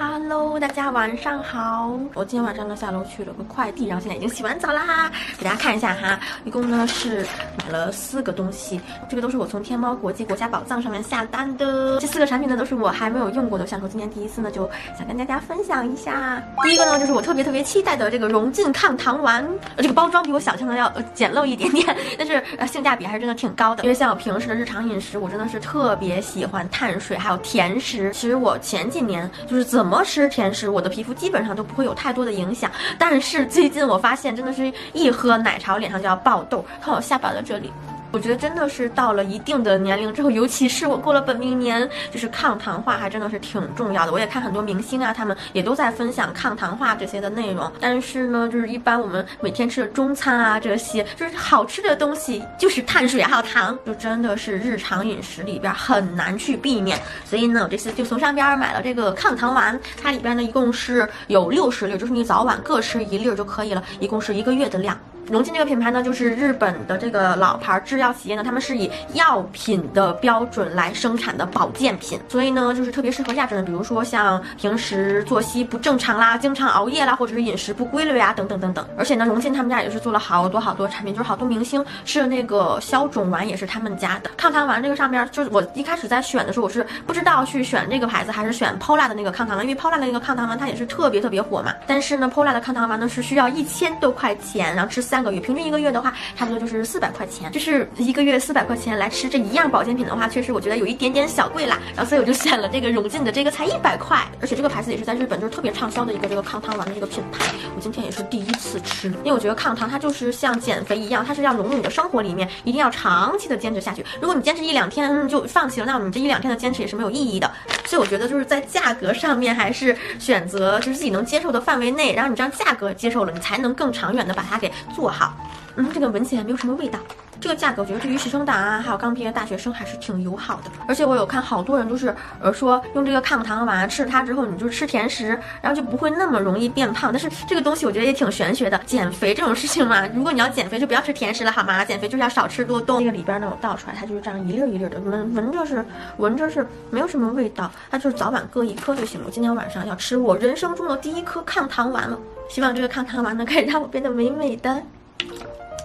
Hello，大家晚上好。我今天晚上呢下楼取了个快递，然后现在已经洗完澡啦。给大家看一下哈，一共呢是买了四个东西，这个都是我从天猫国际国家宝藏上面下单的。这四个产品呢都是我还没有用过的，想说今天第一次呢就想跟大家分享一下。第一个呢就是我特别特别期待的这个溶进抗糖丸，呃这个包装比我想象的要简陋一点点，但是呃性价比还是真的挺高的。因为像我平时的日常饮食，我真的是特别喜欢碳水还有甜食。其实我前几年就是怎么么吃甜食，我的皮肤基本上都不会有太多的影响。但是最近我发现，真的是一喝奶茶，我脸上就要爆痘。看我下巴的这里。我觉得真的是到了一定的年龄之后，尤其是我过了本命年，就是抗糖化还真的是挺重要的。我也看很多明星啊，他们也都在分享抗糖化这些的内容。但是呢，就是一般我们每天吃的中餐啊，这些就是好吃的东西，就是碳水还有糖，就真的是日常饮食里边很难去避免。所以呢，我这次就从上边买了这个抗糖丸，它里边呢一共是有六十粒，就是你早晚各吃一粒就可以了，一共是一个月的量。荣净这个品牌呢，就是日本的这个老牌制药企业呢，他们是以药品的标准来生产的保健品，所以呢，就是特别适合亚洲人，比如说像平时作息不正常啦，经常熬夜啦，或者是饮食不规律啊，等等等等。而且呢，荣净他们家也是做了好多好多产品，就是好多明星吃的那个消肿丸也是他们家的。抗糖丸这个上面，就是我一开始在选的时候，我是不知道去选这个牌子还是选 Pola 的那个抗糖丸，因为 Pola 的那个抗糖丸它也是特别特别火嘛。但是呢，Pola 的抗糖丸呢是需要一千多块钱，然后吃三。三个月，平均一个月的话，差不多就是四百块钱。就是一个月四百块钱来吃这一样保健品的话，确实我觉得有一点点小贵啦。然后所以我就选了这个荣净的这个，才一百块。而且这个牌子也是在日本就是特别畅销的一个这个抗糖丸的这个品牌。我今天也是第一次吃，因为我觉得抗糖它就是像减肥一样，它是要融入你的生活里面，一定要长期的坚持下去。如果你坚持一两天就放弃了，那么你这一两天的坚持也是没有意义的。所以我觉得就是在价格上面还是选择就是自己能接受的范围内，然后你这样价格接受了，你才能更长远的把它给做好。嗯，这个闻起来没有什么味道。这个价格，我觉得对于学生党啊，还有刚毕业的大学生还是挺友好的。而且我有看好多人就是呃说用这个抗糖丸吃了它之后，你就吃甜食，然后就不会那么容易变胖。但是这个东西我觉得也挺玄学的。减肥这种事情嘛，如果你要减肥，就不要吃甜食了好吗？减肥就是要少吃多动。这个里边呢，我倒出来，它就是这样一粒一粒的，闻闻着是闻着是没有什么味道，它就是早晚各一颗就行了。我今天晚上要吃我人生中的第一颗抗糖丸了，希望这个抗糖丸呢可以让我变得美美的。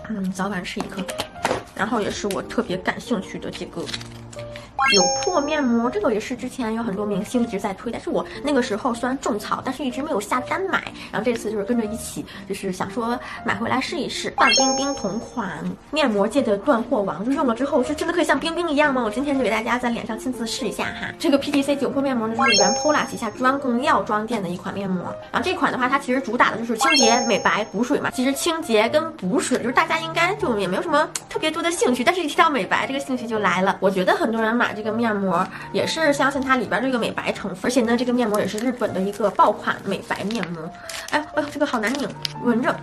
嗯，早晚吃一颗，然后也是我特别感兴趣的这个。酒粕面膜，这个也是之前有很多明星一直在推，但是我那个时候虽然种草，但是一直没有下单买。然后这次就是跟着一起，就是想说买回来试一试。范冰冰同款面膜界的断货王，就用了之后是真的可以像冰冰一样吗？我今天就给大家在脸上亲自试一下哈。这个 PTC 酒粕面膜呢，就是原 Pola 旗下专供药妆店的一款面膜。然后这款的话，它其实主打的就是清洁、美白、补水嘛。其实清洁跟补水，就是大家应该就也没有什么特别多的兴趣，但是一提到美白，这个兴趣就来了。我觉得很多人买这个面膜也是相信它里边这个美白成分，而且呢，这个面膜也是日本的一个爆款美白面膜。哎呦哎呦，这个好难拧，闻着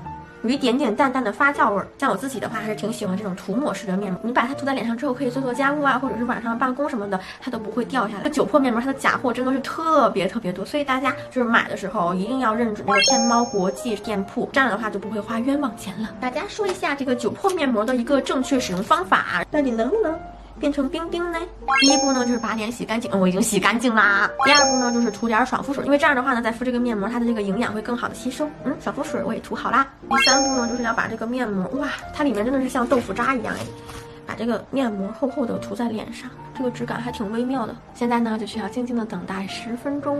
有一点点淡淡的发酵味儿。像我自己的话，还是挺喜欢这种涂抹式的面膜。你把它涂在脸上之后，可以做做家务啊，或者是晚上办公什么的，它都不会掉下来。这酒粕面膜它的假货真的是特别特别多，所以大家就是买的时候一定要认准这个天猫国际店铺，这样的话就不会花冤枉钱了。大家说一下这个酒粕面膜的一个正确使用方法，到底能不能？变成冰冰呢？第一步呢就是把脸洗干净，我已经洗干净啦。第二步呢就是涂点爽肤水，因为这样的话呢，再敷这个面膜，它的这个营养会更好的吸收。嗯，爽肤水我也涂好啦。第三步呢就是要把这个面膜，哇，它里面真的是像豆腐渣一样哎，把这个面膜厚厚的涂在脸上，这个质感还挺微妙的。现在呢就需要静静的等待十分钟。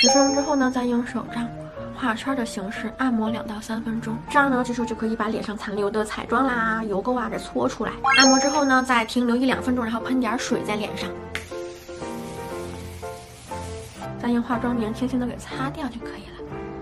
十分钟之后呢，再用手这样画圈的形式按摩两到三分钟，这样呢，这时候就可以把脸上残留的彩妆啦、油垢啊给搓出来。按摩之后呢，再停留一两分钟，然后喷点水在脸上，再用化妆棉轻轻的给擦掉就可以了。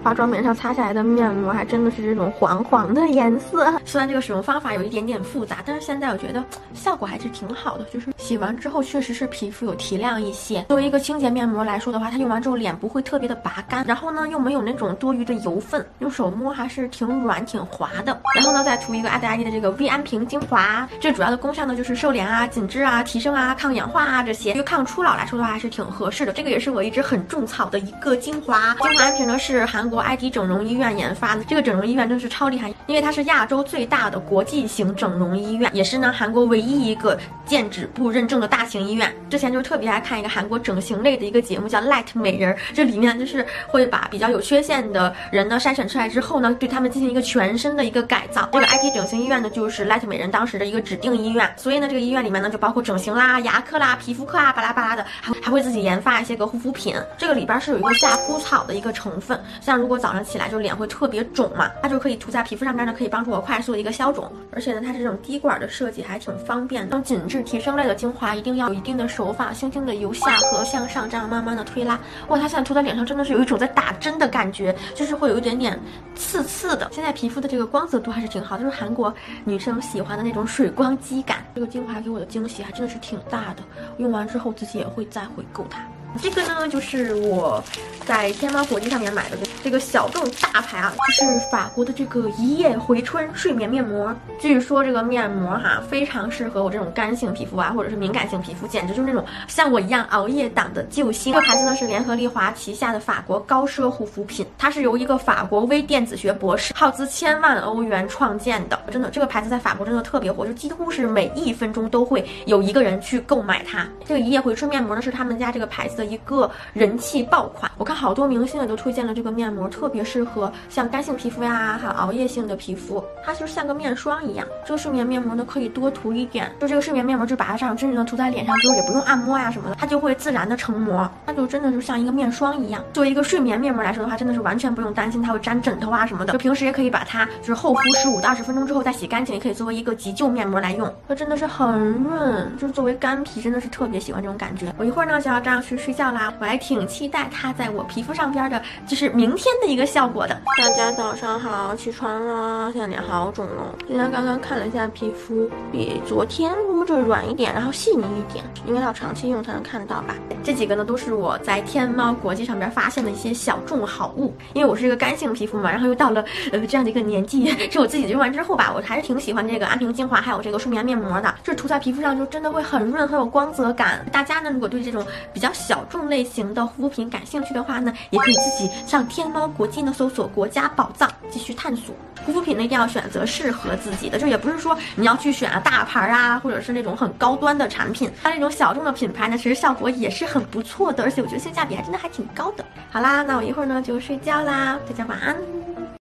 化妆棉上擦下来的面膜还真的是这种黄黄的颜色。虽然这个使用方法有一点点复杂，但是现在我觉得效果还是挺好的。就是洗完之后确实是皮肤有提亮一些。作为一个清洁面膜来说的话，它用完之后脸不会特别的拔干，然后呢又没有那种多余的油分，用手摸还是挺软挺滑的。然后呢再涂一个爱黛爱丽的这个 V 安瓶精华，最主要的功效呢就是瘦脸啊、紧致啊、提升啊、抗氧化啊这些。对于抗初老来说的话还是挺合适的。这个也是我一直很种草的一个精华。精华安瓶呢是韩。国埃及整容医院研发的。这个整容医院真是超厉害，因为它是亚洲最大的国际型整容医院，也是呢韩国唯一一个建指部认证的大型医院。之前就特别爱看一个韩国整形类的一个节目，叫《Light 美人》，这里面就是会把比较有缺陷的人呢筛选出来之后呢，对他们进行一个全身的一个改造。这个埃及整形医院呢，就是 Light 美人当时的一个指定医院，所以呢，这个医院里面呢就包括整形啦、牙科啦、皮肤科啊，巴拉巴拉的，还还会自己研发一些个护肤品。这个里边是有一个夏枯草的一个成分，像如果早上起来就脸会特别肿嘛，它就可以涂在皮肤上面呢，可以帮助我快速的一个消肿。而且呢，它是这种滴管的设计，还挺方便的。像紧致提升类的精华，一定要有一定的手法，轻轻的由下颌向上这样慢慢的推拉。哇，它现在涂在脸上真的是有一种在打针的感觉，就是会有一点点刺刺的。现在皮肤的这个光泽度还是挺好，就是韩国女生喜欢的那种水光肌感。这个精华给我的惊喜还真的是挺大的，用完之后自己也会再回购它。这个呢，就是我在天猫国际上面买的这个小众大牌啊，就是法国的这个一夜回春睡眠面膜。据说这个面膜哈，非常适合我这种干性皮肤啊，或者是敏感性皮肤，简直就是那种像我一样熬夜党的救星。这个牌子呢是联合利华旗下的法国高奢护肤品，它是由一个法国微电子学博士耗资千万欧元创建的。真的，这个牌子在法国真的特别火，就几乎是每一分钟都会有一个人去购买它。这个一夜回春面膜呢，是他们家这个牌子的。一个人气爆款，我看好多明星也都推荐了这个面膜，特别适合像干性皮肤呀，还有熬夜性的皮肤。它就像个面霜一样，这个睡眠面膜呢可以多涂一点，就这个睡眠面膜就把它这样真正的涂在脸上之后，也不用按摩呀什么的，它就会自然的成膜，它就真的就像一个面霜一样。作为一个睡眠面膜来说的话，真的是完全不用担心它会粘枕头啊什么的，就平时也可以把它就是厚敷十五到二十分钟之后再洗干净，也可以作为一个急救面膜来用。它真的是很润，就是作为干皮真的是特别喜欢这种感觉。我一会儿呢想要这样去睡觉啦。我还挺期待它在我皮肤上边的，就是明天的一个效果的。大家早上好，起床了，现在脸好肿哦。今天刚刚看了一下皮肤，比昨天摸着软一点，然后细腻一点，应该要长期用才能看得到吧。这几个呢都是我在天猫国际上边发现的一些小众好物，因为我是一个干性皮肤嘛，然后又到了呃这样的一个年纪，是我自己用完之后吧，我还是挺喜欢这个安瓶精华，还有这个睡眠面膜的，就是涂在皮肤上就真的会很润，很有光泽感。大家呢如果对这种比较小众类，型的护肤品感兴趣的话呢，也可以自己上天猫国际呢搜索“国家宝藏”继续探索。护肤品呢一定要选择适合自己的，就也不是说你要去选啊大牌啊，或者是那种很高端的产品，它那种小众的品牌呢，其实效果也是很不错的，而且我觉得性价比还真的还挺高的。好啦，那我一会儿呢就睡觉啦，大家晚安。